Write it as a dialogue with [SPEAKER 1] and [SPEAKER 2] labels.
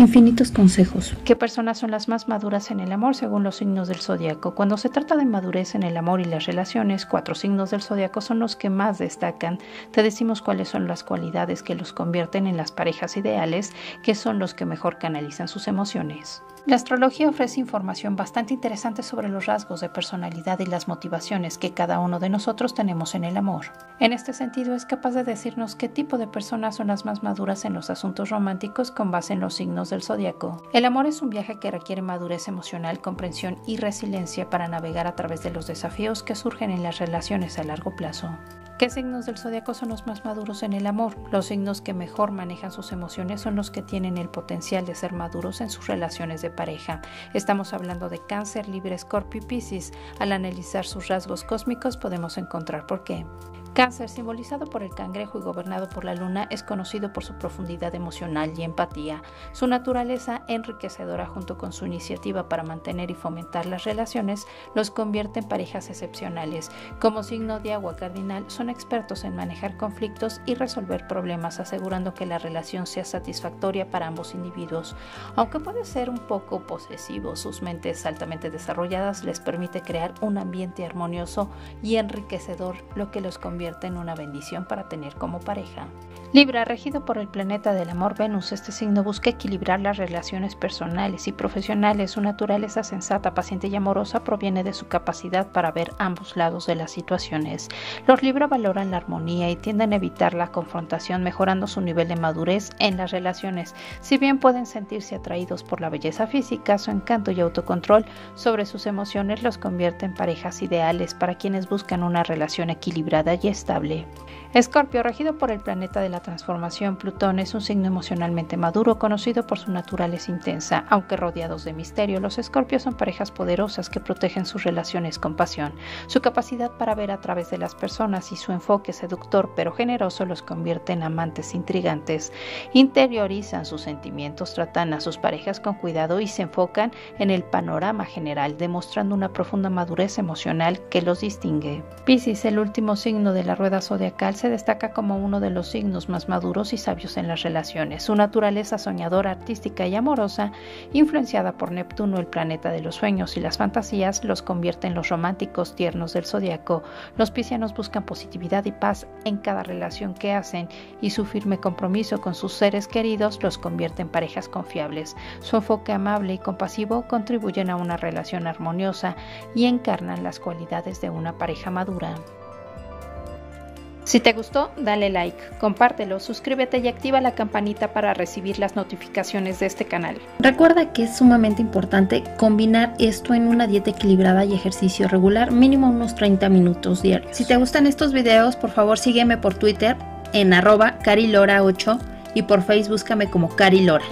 [SPEAKER 1] Infinitos consejos.
[SPEAKER 2] ¿Qué personas son las más maduras en el amor según los signos del zodiaco? Cuando se trata de madurez en el amor y las relaciones, cuatro signos del zodiaco son los que más destacan. Te decimos cuáles son las cualidades que los convierten en las parejas ideales, que son los que mejor canalizan sus emociones. La astrología ofrece información bastante interesante sobre los rasgos de personalidad y las motivaciones que cada uno de nosotros tenemos en el amor. En este sentido, es capaz de decirnos qué tipo de personas son las más maduras en los asuntos románticos con base en los signos del zodiaco. El amor es un viaje que requiere madurez emocional, comprensión y resiliencia para navegar a través de los desafíos que surgen en las relaciones a largo plazo. ¿Qué signos del zodiaco son los más maduros en el amor? Los signos que mejor manejan sus emociones son los que tienen el potencial de ser maduros en sus relaciones de pareja. Estamos hablando de Cáncer, Libre, Scorpio y Piscis. Al analizar sus rasgos cósmicos podemos encontrar por qué. Cáncer, simbolizado por el cangrejo y gobernado por la luna, es conocido por su profundidad emocional y empatía. Su naturaleza enriquecedora junto con su iniciativa para mantener y fomentar las relaciones los convierte en parejas excepcionales. Como signo de agua cardinal, son expertos en manejar conflictos y resolver problemas, asegurando que la relación sea satisfactoria para ambos individuos. Aunque puede ser un poco posesivo, sus mentes altamente desarrolladas les permite crear un ambiente armonioso y enriquecedor, lo que los convierte en una bendición para tener como pareja. Libra, regido por el planeta del amor Venus, este signo busca equilibrar las relaciones personales y profesionales. Su naturaleza sensata, paciente y amorosa proviene de su capacidad para ver ambos lados de las situaciones. Los Libra valoran la armonía y tienden a evitar la confrontación, mejorando su nivel de madurez en las relaciones. Si bien pueden sentirse atraídos por la belleza física, su encanto y autocontrol sobre sus emociones los convierte en parejas ideales para quienes buscan una relación equilibrada y estable. Escorpio, regido por el planeta de la transformación, Plutón es un signo emocionalmente maduro, conocido por su naturaleza intensa. Aunque rodeados de misterio, los escorpios son parejas poderosas que protegen sus relaciones con pasión. Su capacidad para ver a través de las personas y su enfoque seductor pero generoso los convierte en amantes intrigantes. Interiorizan sus sentimientos, tratan a sus parejas con cuidado y se enfocan en el panorama general, demostrando una profunda madurez emocional que los distingue. Piscis, el último signo la rueda zodiacal, se destaca como uno de los signos más maduros y sabios en las relaciones. Su naturaleza soñadora, artística y amorosa, influenciada por Neptuno, el planeta de los sueños y las fantasías, los convierte en los románticos tiernos del zodiaco. Los piscianos buscan positividad y paz en cada relación que hacen y su firme compromiso con sus seres queridos los convierte en parejas confiables. Su enfoque amable y compasivo contribuyen a una relación armoniosa y encarnan las cualidades de una pareja madura. Si te gustó, dale like, compártelo, suscríbete y activa la campanita para recibir las notificaciones de este canal.
[SPEAKER 1] Recuerda que es sumamente importante combinar esto en una dieta equilibrada y ejercicio regular, mínimo unos 30 minutos diarios. Si te gustan estos videos, por favor sígueme por Twitter en arroba carilora8 y por Facebook búscame como Carilora.